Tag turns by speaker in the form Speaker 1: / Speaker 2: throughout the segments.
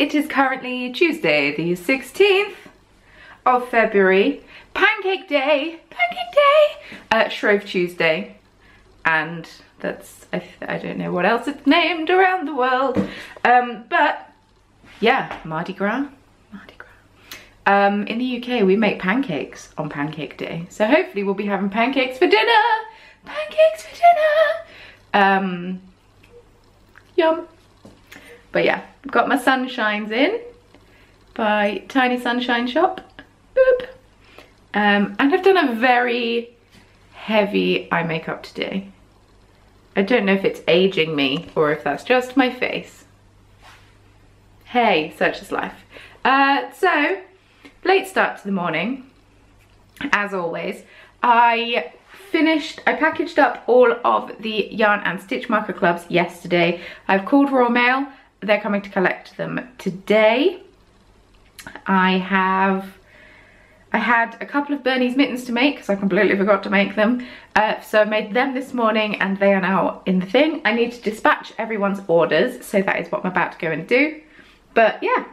Speaker 1: It is currently Tuesday, the 16th of February. Pancake Day, Pancake Day, uh, Shrove Tuesday. And that's, I, I don't know what else it's named around the world. Um, but yeah, Mardi Gras, Mardi Gras. Um, in the UK, we make pancakes on Pancake Day. So hopefully we'll be having pancakes for dinner. Pancakes for dinner. Um, yum. But yeah, got my sunshines in by Tiny Sunshine Shop. Boop. Um, and I've done a very heavy eye makeup today. I don't know if it's aging me or if that's just my face. Hey, such is life. Uh, so, late start to the morning, as always. I finished, I packaged up all of the yarn and stitch marker clubs yesterday. I've called Royal Mail, they're coming to collect them today. I have, I had a couple of Bernese mittens to make because I completely forgot to make them. Uh, so I made them this morning and they are now in the thing. I need to dispatch everyone's orders, so that is what I'm about to go and do. But yeah,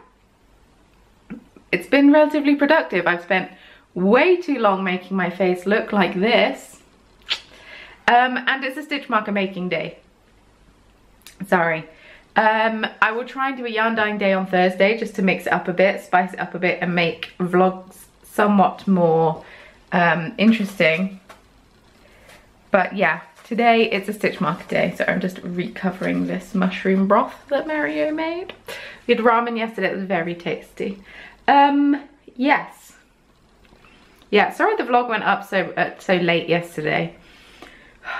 Speaker 1: it's been relatively productive. I've spent way too long making my face look like this um, and it's a stitch marker making day. Sorry. Um, I will try and do a yarn dyeing day on Thursday just to mix it up a bit, spice it up a bit and make vlogs somewhat more um, interesting. But yeah, today it's a stitch marker day, so I'm just recovering this mushroom broth that Mario made. We had ramen yesterday, it was very tasty. Um, yes. Yeah, sorry the vlog went up so uh, so late yesterday.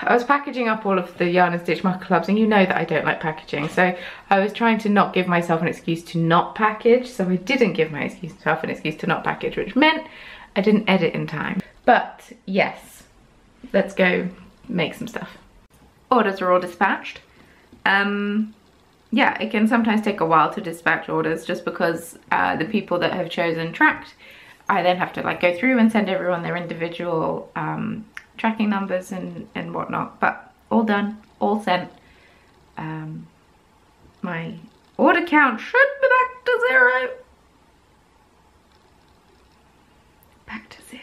Speaker 1: I was packaging up all of the yarn and stitch marker clubs and you know that I don't like packaging so I was trying to not give myself an excuse to not package so I didn't give myself an excuse to not package which meant I didn't edit in time. But yes let's go make some stuff. Orders are all dispatched. Um yeah it can sometimes take a while to dispatch orders just because uh, the people that have chosen tracked I then have to like go through and send everyone their individual um, tracking numbers and, and whatnot. But all done, all sent. Um, my order count should be back to zero. Back to zero.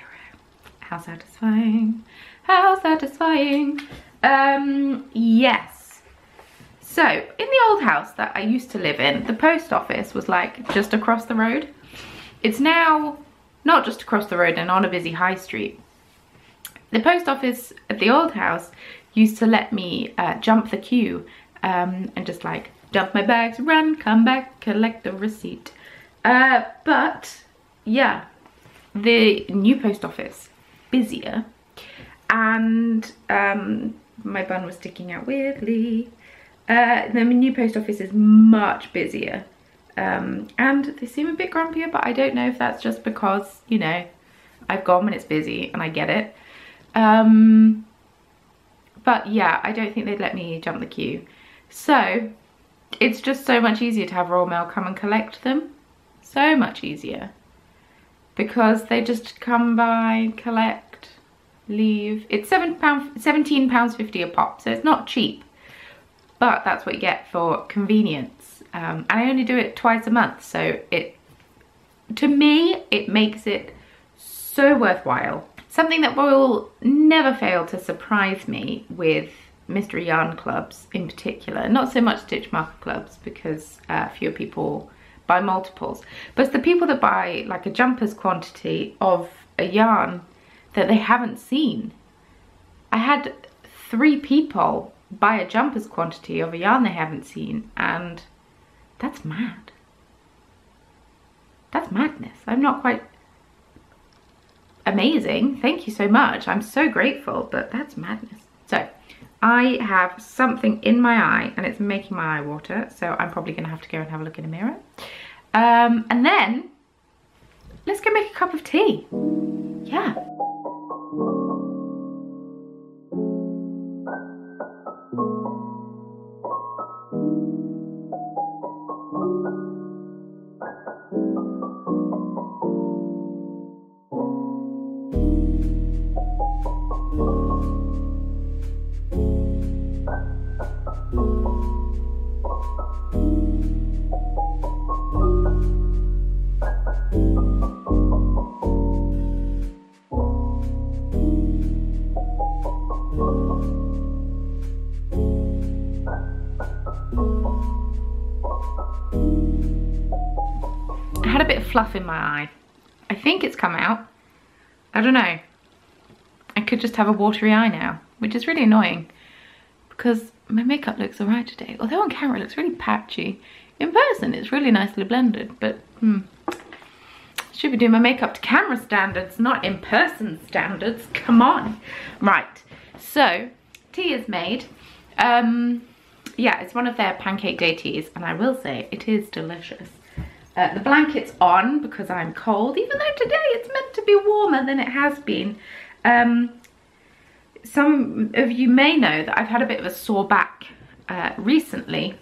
Speaker 1: How satisfying. How satisfying. Um, yes. So, in the old house that I used to live in, the post office was like just across the road. It's now not just across the road and on a busy high street, the post office at the old house used to let me uh, jump the queue um, and just like dump my bags, run, come back, collect the receipt. Uh, but yeah, the new post office, busier. And um, my bun was sticking out weirdly. Uh, the new post office is much busier. Um, and they seem a bit grumpier, but I don't know if that's just because, you know, I've gone when it's busy and I get it. Um, but yeah, I don't think they'd let me jump the queue. So it's just so much easier to have Royal Mail come and collect them. So much easier. Because they just come by, collect, leave. It's £7, £17.50 a pop, so it's not cheap. But that's what you get for convenience. Um, and I only do it twice a month, so it, to me, it makes it so worthwhile Something that will never fail to surprise me with mystery yarn clubs in particular, not so much stitch marker clubs because uh, fewer people buy multiples, but the people that buy like a jumper's quantity of a yarn that they haven't seen. I had three people buy a jumper's quantity of a yarn they haven't seen and that's mad. That's madness. I'm not quite amazing. Thank you so much. I'm so grateful, but that's madness. So I have something in my eye and it's making my eye water. So I'm probably gonna have to go and have a look in a mirror. Um, and then let's go make a cup of tea. Yeah. In my eye. I think it's come out. I don't know. I could just have a watery eye now, which is really annoying because my makeup looks alright today. Although on camera it looks really patchy. In person it's really nicely blended, but hmm. Should be doing my makeup to camera standards, not in person standards. Come on. Right, so tea is made. Um, yeah, it's one of their pancake day teas and I will say it is delicious. Uh, the blanket's on because I'm cold, even though today it's meant to be warmer than it has been. Um, some of you may know that I've had a bit of a sore back uh, recently.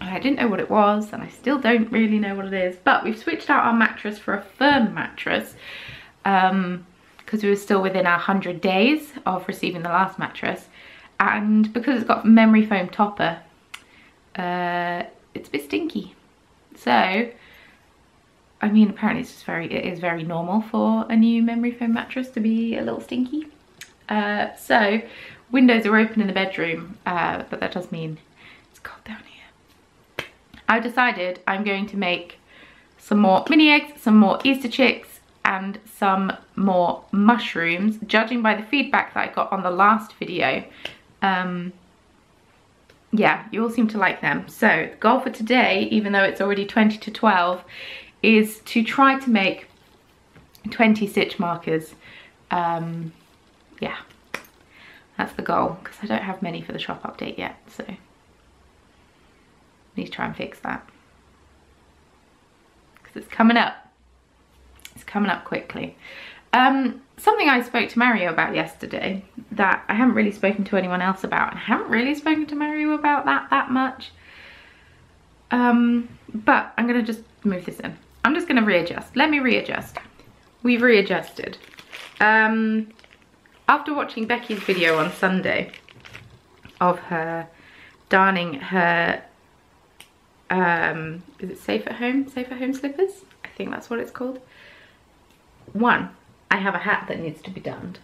Speaker 1: I didn't know what it was and I still don't really know what it is, but we've switched out our mattress for a firm mattress because um, we were still within our 100 days of receiving the last mattress. And because it's got memory foam topper, uh, it's a bit stinky. So, I mean, apparently it's just very, it is very normal for a new memory foam mattress to be a little stinky. Uh, so windows are open in the bedroom, uh, but that does mean it's cold down here. I decided I'm going to make some more mini eggs, some more Easter chicks, and some more mushrooms, judging by the feedback that I got on the last video. Um, yeah, you all seem to like them. So the goal for today, even though it's already 20 to 12, is to try to make 20 stitch markers um, yeah, that's the goal because I don't have many for the shop update yet. So need to try and fix that because it's coming up. It's coming up quickly. Um, something I spoke to Mario about yesterday that I haven't really spoken to anyone else about I haven't really spoken to Mario about that that much. Um, but I'm gonna just move this in. I'm just gonna readjust. Let me readjust. We've readjusted. Um, after watching Becky's video on Sunday of her darning her, um, is it safe at home, safe at home slippers? I think that's what it's called. One, I have a hat that needs to be donned.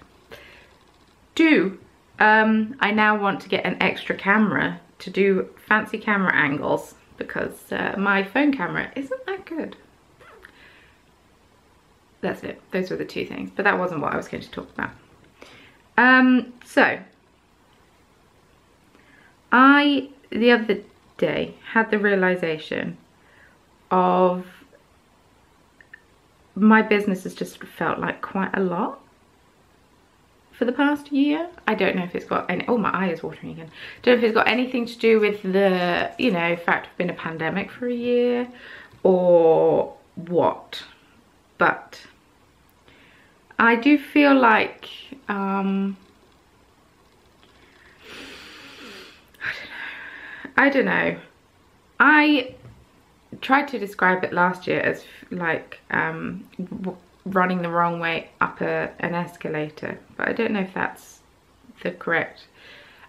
Speaker 1: Two, um, I now want to get an extra camera to do fancy camera angles because uh, my phone camera isn't that good. That's it. Those were the two things. But that wasn't what I was going to talk about. Um, so, I, the other day, had the realization of my business has just felt like quite a lot for the past year. I don't know if it's got any, oh my eye is watering again. Don't know if it's got anything to do with the, you know, fact of being a pandemic for a year or what. But I do feel like um, I don't know. I don't know. I tried to describe it last year as like um, running the wrong way up a, an escalator, but I don't know if that's the correct.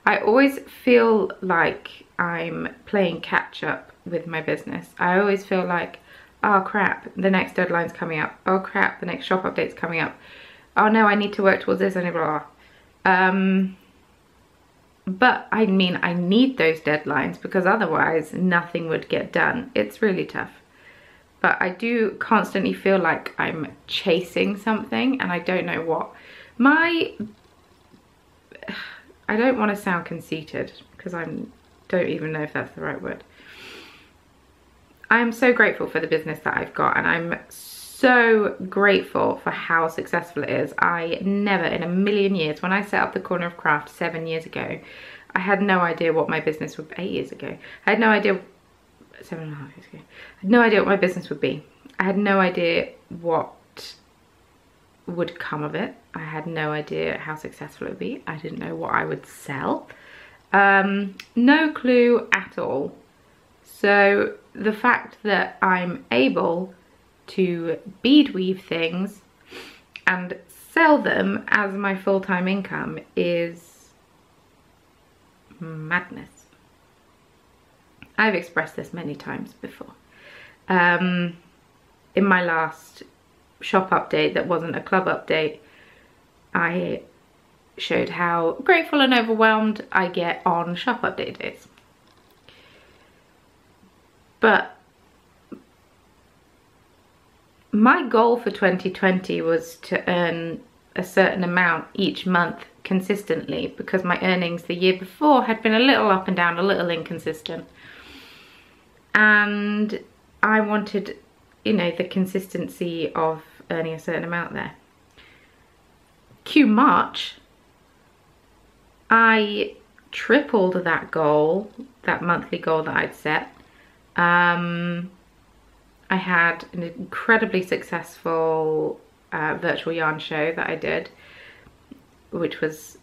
Speaker 1: I always feel like I'm playing catch up with my business. I always feel like, oh crap, the next deadline's coming up. Oh crap, the next shop update's coming up oh no, I need to work towards this and blah. Um, but I mean, I need those deadlines because otherwise nothing would get done. It's really tough. But I do constantly feel like I'm chasing something and I don't know what. My, I don't want to sound conceited because I don't even know if that's the right word. I am so grateful for the business that I've got and I'm so grateful for how successful it is. I never in a million years, when I set up the Corner of Craft seven years ago, I had no idea what my business would, be, eight years ago, I had no idea, seven and a half years ago, I had no idea what my business would be. I had no idea what would come of it. I had no idea how successful it would be. I didn't know what I would sell. Um, no clue at all. So the fact that I'm able to bead weave things and sell them as my full-time income is madness. I've expressed this many times before. Um, in my last shop update that wasn't a club update, I showed how grateful and overwhelmed I get on shop update days. But my goal for 2020 was to earn a certain amount each month consistently because my earnings the year before had been a little up and down, a little inconsistent. And I wanted, you know, the consistency of earning a certain amount there. Q March, I tripled that goal, that monthly goal that I'd set. Um, I had an incredibly successful uh, virtual yarn show that I did, which was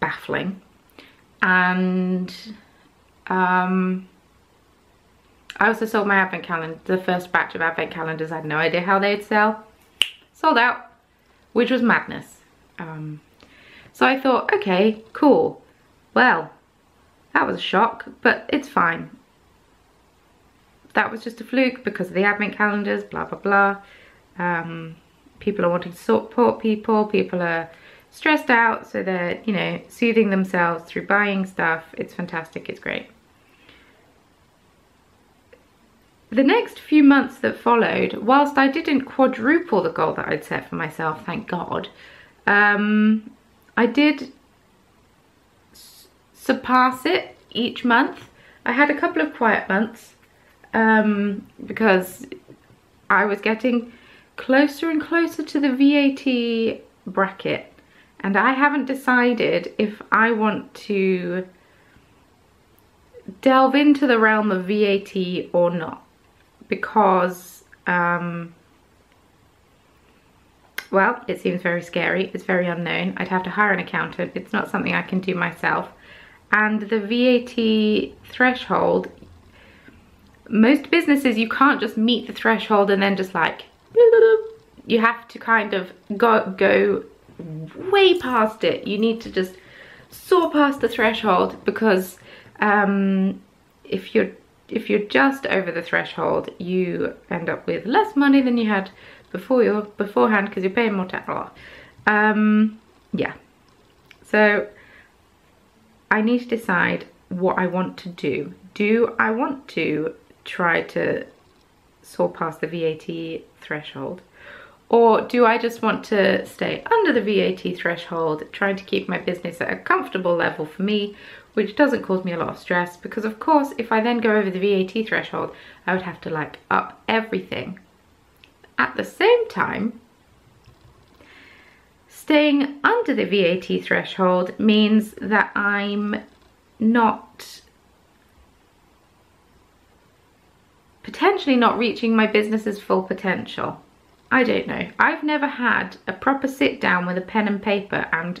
Speaker 1: baffling. And um, I also sold my advent calendar, the first batch of advent calendars. I had no idea how they'd sell. Sold out, which was madness. Um, so I thought, okay, cool. Well, that was a shock, but it's fine. That was just a fluke because of the advent calendars, blah, blah, blah. Um, people are wanting to support people, people are stressed out, so they're, you know, soothing themselves through buying stuff. It's fantastic, it's great. The next few months that followed, whilst I didn't quadruple the goal that I'd set for myself, thank God, um, I did surpass it each month. I had a couple of quiet months um, because I was getting closer and closer to the VAT bracket and I haven't decided if I want to delve into the realm of VAT or not. Because um, well it seems very scary. It's very unknown. I'd have to hire an accountant. It's not something I can do myself. And the VAT threshold most businesses you can't just meet the threshold and then just like you have to kind of go, go way past it. You need to just soar past the threshold because um, if you're if you're just over the threshold, you end up with less money than you had before your beforehand because you're paying more tax. Um, yeah. So I need to decide what I want to do. Do I want to try to soar past the VAT threshold? Or do I just want to stay under the VAT threshold, trying to keep my business at a comfortable level for me, which doesn't cause me a lot of stress? Because of course, if I then go over the VAT threshold, I would have to like up everything. At the same time, staying under the VAT threshold means that I'm not potentially not reaching my business's full potential. I don't know. I've never had a proper sit down with a pen and paper and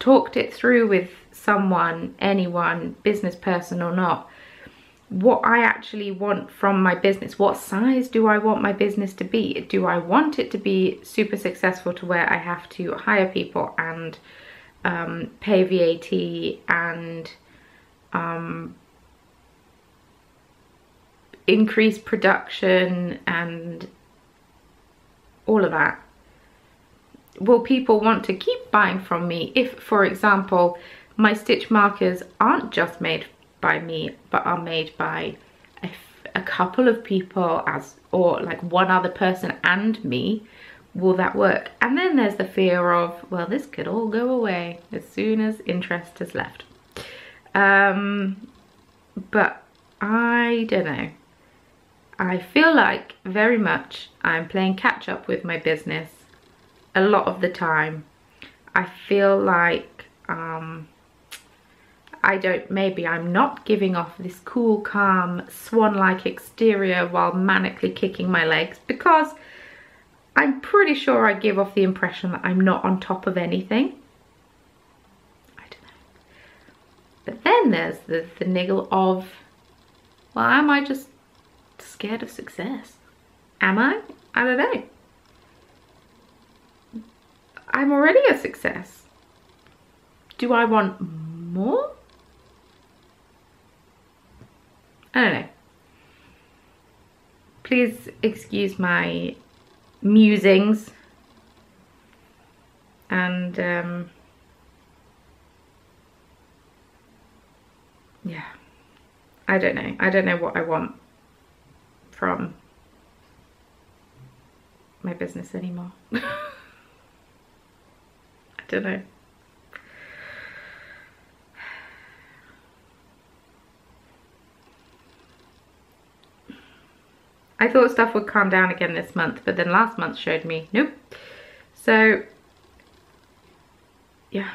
Speaker 1: talked it through with someone, anyone, business person or not, what I actually want from my business. What size do I want my business to be? Do I want it to be super successful to where I have to hire people and um, pay VAT and um, increase production and all of that. Will people want to keep buying from me if, for example, my stitch markers aren't just made by me, but are made by a, couple of people as, or like one other person and me, will that work? And then there's the fear of, well, this could all go away as soon as interest has left. Um, but I don't know. I feel like very much I'm playing catch up with my business a lot of the time. I feel like um, I don't, maybe I'm not giving off this cool, calm, swan-like exterior while manically kicking my legs because I'm pretty sure I give off the impression that I'm not on top of anything. I don't know. But then there's the, the niggle of, well, am I just scared of success. Am I? I don't know. I'm already a success. Do I want more? I don't know. Please excuse my musings and um, yeah, I don't know. I don't know what I want from my business anymore. I don't know. I thought stuff would calm down again this month, but then last month showed me, nope. So, yeah.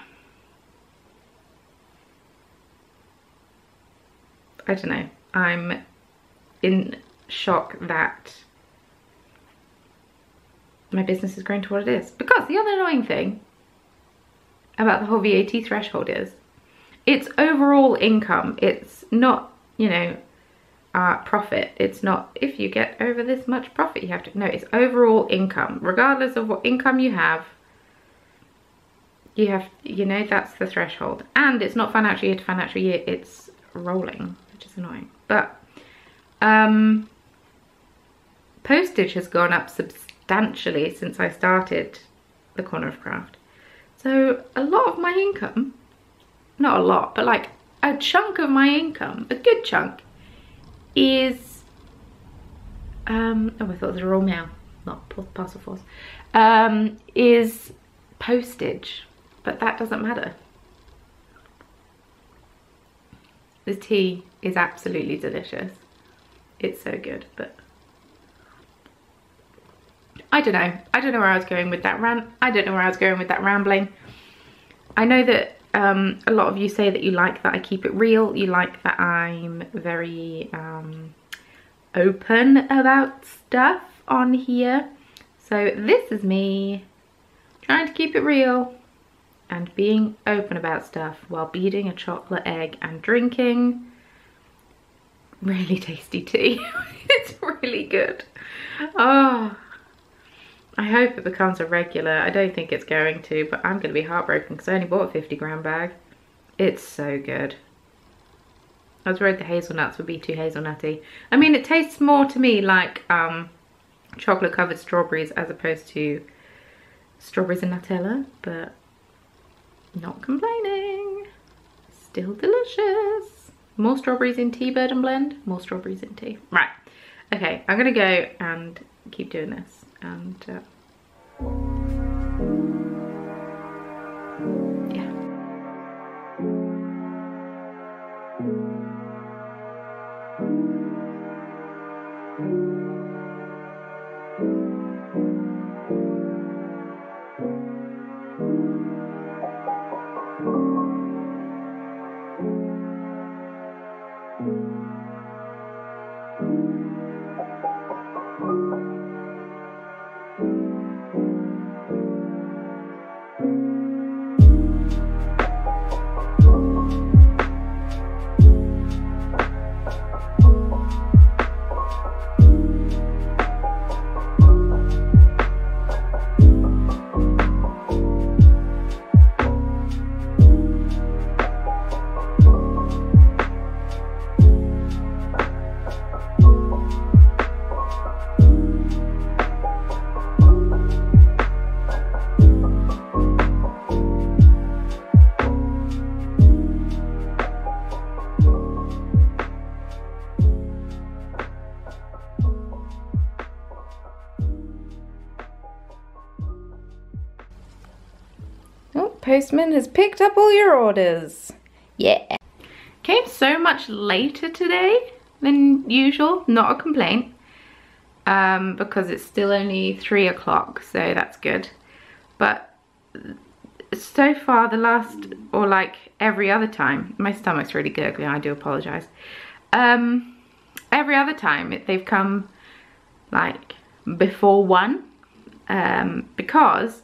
Speaker 1: I don't know. I'm in shock that my business is growing to what it is. Because the other annoying thing about the whole VAT threshold is it's overall income. It's not, you know, uh, profit. It's not if you get over this much profit you have to, no, it's overall income. Regardless of what income you have, you have, you know, that's the threshold. And it's not financial year to financial year, it's rolling, which is annoying. But um, postage has gone up substantially since I started the Corner of Craft. So a lot of my income, not a lot, but like a chunk of my income, a good chunk, is, um, oh I thought it was a Royal Mail, not Parcelforce, um, is postage, but that doesn't matter. The tea is absolutely delicious. It's so good, but I don't know. I don't know where I was going with that rant. I don't know where I was going with that rambling. I know that um, a lot of you say that you like that I keep it real. You like that I'm very um, open about stuff on here. So this is me trying to keep it real and being open about stuff while beating a chocolate egg and drinking really tasty tea. it's really good. Oh, I hope it becomes a regular. I don't think it's going to, but I'm going to be heartbroken because I only bought a 50 gram bag. It's so good. I was worried the hazelnuts would be too hazelnutty. I mean, it tastes more to me like um, chocolate covered strawberries as opposed to strawberries and Nutella, but not complaining. Still delicious. More strawberries in tea, bird and blend. More strawberries in tea. Right. Okay, I'm going to go and keep doing this. And uh, postman has picked up all your orders. Yeah. Came so much later today than usual, not a complaint. Um, because it's still only three o'clock, so that's good. But so far the last, or like every other time, my stomach's really gurgling, I do apologize. Um, every other time they've come like before one um, because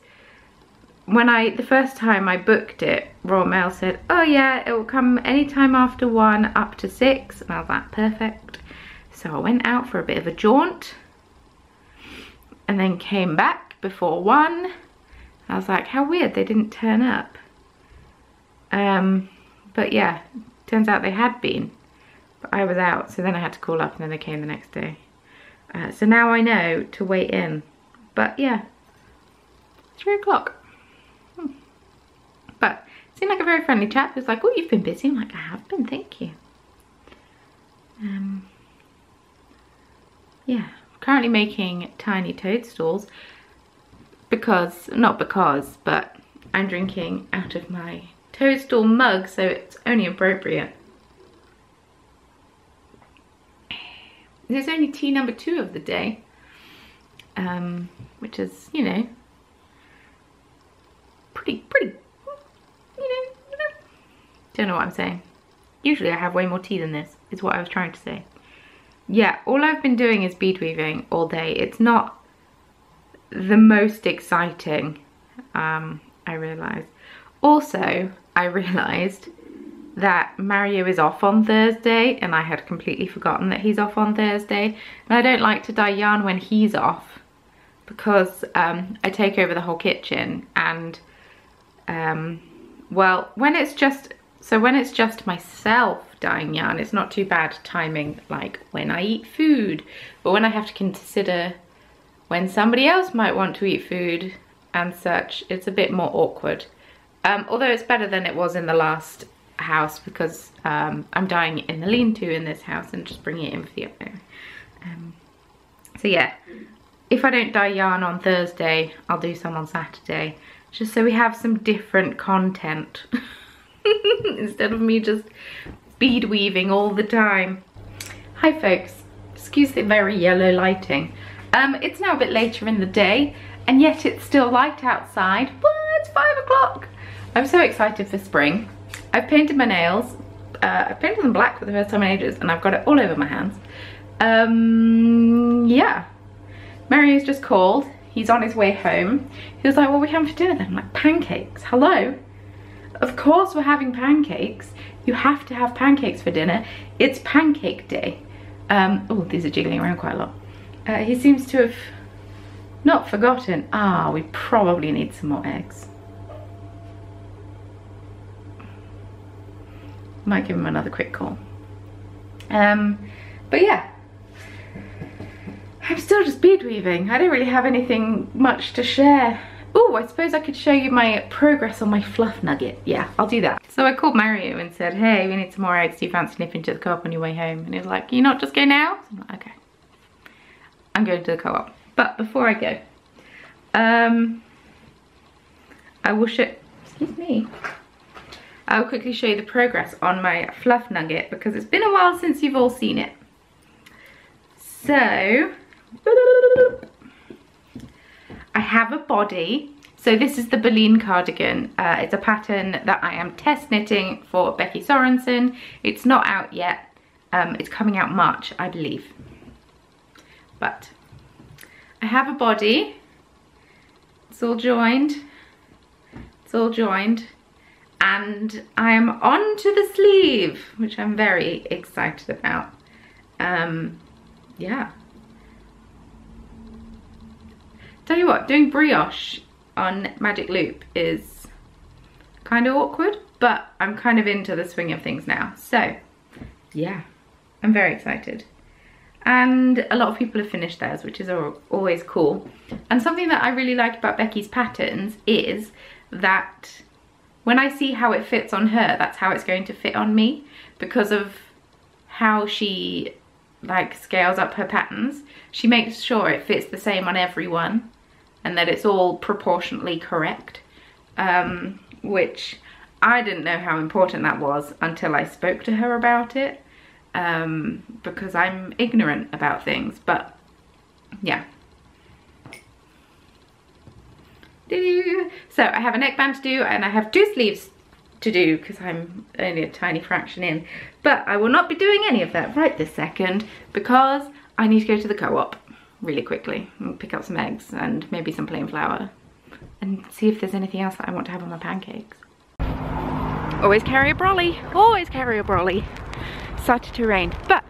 Speaker 1: when I, the first time I booked it, Royal Mail said, oh yeah, it will come anytime after one up to six. And I was like, perfect. So I went out for a bit of a jaunt and then came back before one. I was like, how weird, they didn't turn up. Um, but yeah, turns out they had been. But I was out, so then I had to call up and then they came the next day. Uh, so now I know to wait in. But yeah, three o'clock. Seemed like a very friendly chap. He was like, oh, you've been busy. I'm like, I have been, thank you. Um, yeah, currently making tiny toadstools because, not because, but I'm drinking out of my toadstool mug, so it's only appropriate. There's only tea number two of the day, um, which is, you know, pretty, pretty, you know, you know, don't know what I'm saying. Usually I have way more tea than this, is what I was trying to say. Yeah, all I've been doing is bead weaving all day. It's not the most exciting, um, I realise. Also, I realised that Mario is off on Thursday and I had completely forgotten that he's off on Thursday. And I don't like to dye yarn when he's off because um, I take over the whole kitchen and um, well, when it's just, so when it's just myself dyeing yarn, it's not too bad timing like when I eat food. But when I have to consider when somebody else might want to eat food and such, it's a bit more awkward. Um, although it's better than it was in the last house because um, I'm dyeing in the lean-to in this house and just bringing it in for the other. Um, so yeah, if I don't dye yarn on Thursday, I'll do some on Saturday, just so we have some different content instead of me just bead weaving all the time. Hi folks, excuse the very yellow lighting. Um, it's now a bit later in the day and yet it's still light outside, but it's five o'clock. I'm so excited for spring. I've painted my nails. Uh, I painted them black for the first time in ages and I've got it all over my hands. Um, yeah. Mario's just called. He's on his way home. He was like, what are we having for dinner then? I'm like, pancakes. Hello? Of course we're having pancakes. You have to have pancakes for dinner. It's pancake day. Um, oh, these are jiggling around quite a lot. Uh, he seems to have not forgotten. Ah, we probably need some more eggs. Might give him another quick call. Um, but yeah, I'm still just bead weaving. I don't really have anything much to share. Oh, I suppose I could show you my progress on my fluff nugget. Yeah, I'll do that. So I called Mario and said, hey, we need some more eggs. Do you fancy nipping to the co-op on your way home? And he was like, you not just go now? So I'm like, okay. I'm going to the co-op. But before I go, um, I will show, excuse me, I'll quickly show you the progress on my fluff nugget because it's been a while since you've all seen it. So, I have a body. So this is the Berlin cardigan. Uh, it's a pattern that I am test knitting for Becky Sorensen. It's not out yet. Um, it's coming out March, I believe. But I have a body. It's all joined. It's all joined and I am on to the sleeve, which I'm very excited about. Um, yeah. Tell you what, doing brioche on Magic Loop is kind of awkward, but I'm kind of into the swing of things now. So, yeah, I'm very excited. And a lot of people have finished theirs, which is always cool. And something that I really like about Becky's patterns is that when I see how it fits on her, that's how it's going to fit on me because of how she like scales up her patterns. She makes sure it fits the same on everyone and that it's all proportionately correct, um, which I didn't know how important that was until I spoke to her about it um, because I'm ignorant about things, but yeah, So I have a neckband to do and I have two sleeves to do because I'm only a tiny fraction in. But I will not be doing any of that right this second because I need to go to the co-op really quickly and pick up some eggs and maybe some plain flour and see if there's anything else that I want to have on my pancakes. Always carry a brolly, always carry a brolly. Started to rain, but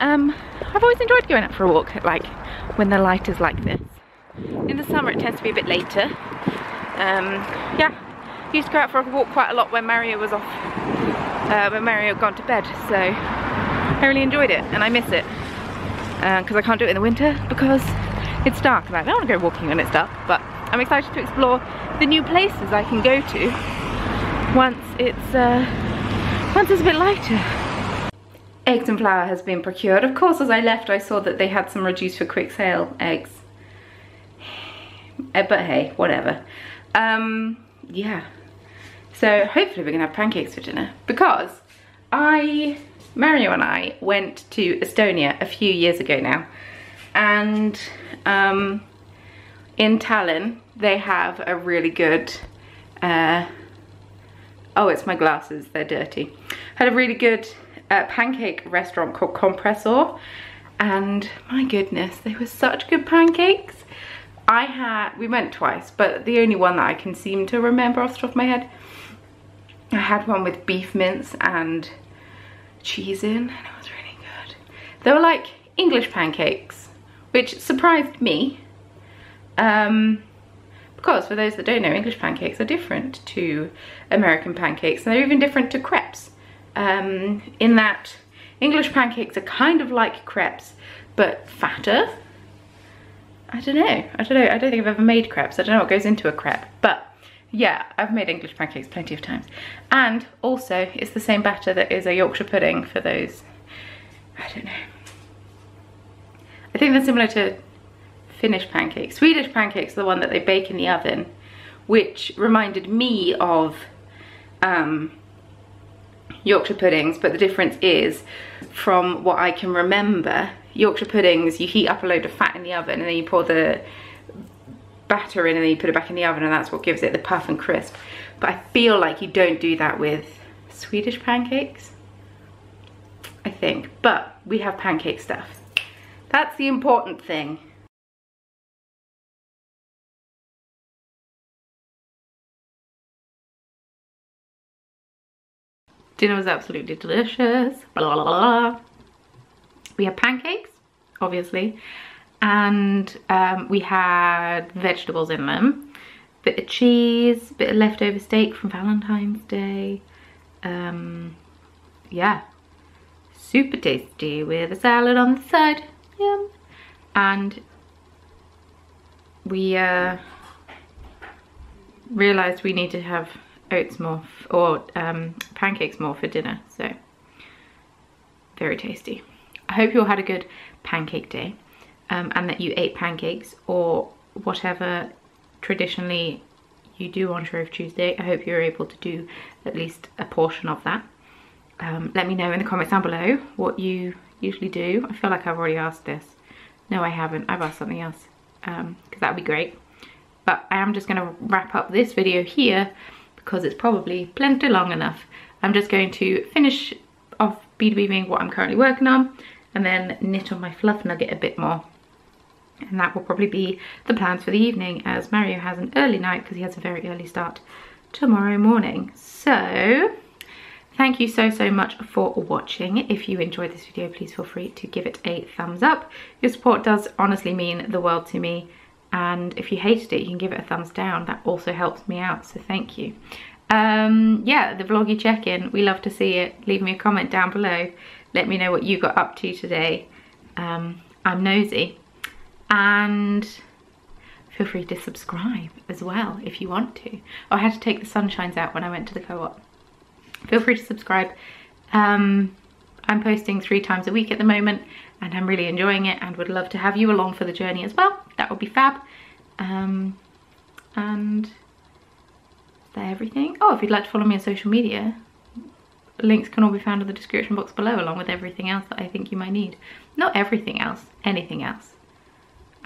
Speaker 1: um, I've always enjoyed going out for a walk, like when the light is like this. In the summer it tends to be a bit later. Um, yeah, used to go out for a walk quite a lot when Mario was off, uh, when Mario had gone to bed, so I really enjoyed it and I miss it. Because uh, I can't do it in the winter because it's dark and I don't want to go walking when it's dark, but I'm excited to explore the new places I can go to once it's, uh, once it's a bit lighter. eggs and flour has been procured. Of course, as I left, I saw that they had some reduced for quick sale eggs. Eh, but hey, whatever. Um, yeah. So hopefully we're gonna have pancakes for dinner because I, Mario and I went to Estonia a few years ago now. And um, in Tallinn they have a really good, uh, oh it's my glasses, they're dirty, had a really good uh, pancake restaurant called Kompressor. And my goodness, they were such good pancakes. I had, we went twice, but the only one that I can seem to remember off the top of my head, I had one with beef mince and cheese in, and it was really good. They were like English pancakes, which surprised me. Um, because for those that don't know, English pancakes are different to American pancakes, and they're even different to crepes um, in that English pancakes are kind of like crepes, but fatter. I don't know, I don't know, I don't think I've ever made crepes. I don't know what goes into a crepe, but yeah, I've made English pancakes plenty of times. And also, it's the same batter that is a Yorkshire pudding for those, I don't know. I think they're similar to Finnish pancakes. Swedish pancakes are the one that they bake in the oven, which reminded me of um, Yorkshire puddings, but the difference is, from what I can remember, Yorkshire puddings, you heat up a load of fat in the oven and then you pour the batter in and then you put it back in the oven and that's what gives it the puff and crisp. But I feel like you don't do that with Swedish pancakes, I think. But we have pancake stuff. That's the important thing. Dinner was absolutely delicious. Blah, blah, blah, we had pancakes, obviously, and um, we had vegetables in them. Bit of cheese, bit of leftover steak from Valentine's Day. Um, yeah, super tasty with a salad on the side. Yum. And we uh, realised we need to have oats more or um, pancakes more for dinner so very tasty I hope you all had a good pancake day um, and that you ate pancakes or whatever traditionally you do on Shrove Tuesday. I hope you're able to do at least a portion of that. Um, let me know in the comments down below what you usually do. I feel like I've already asked this. No I haven't. I've asked something else because um, that would be great. But I am just going to wrap up this video here because it's probably plenty long enough. I'm just going to finish off bead weaving what I'm currently working on and then knit on my fluff nugget a bit more. And that will probably be the plans for the evening as Mario has an early night because he has a very early start tomorrow morning. So thank you so, so much for watching. If you enjoyed this video, please feel free to give it a thumbs up. Your support does honestly mean the world to me and if you hated it you can give it a thumbs down. That also helps me out so thank you. Um yeah the vloggy check-in. We love to see it. Leave me a comment down below. Let me know what you got up to today. Um i'm nosy and feel free to subscribe as well if you want to oh, i had to take the sunshines out when i went to the co-op feel free to subscribe um i'm posting three times a week at the moment and I'm really enjoying it and would love to have you along for the journey as well. That would be fab. Um, and everything? Oh, if you'd like to follow me on social media, links can all be found in the description box below along with everything else that I think you might need. Not everything else, anything else.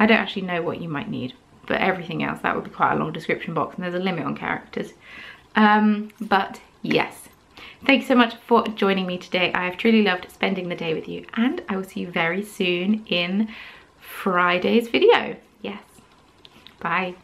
Speaker 1: I don't actually know what you might need, but everything else, that would be quite a long description box and there's a limit on characters. Um, but yes, Thank you so much for joining me today. I have truly loved spending the day with you and I will see you very soon in Friday's video. Yes. Bye.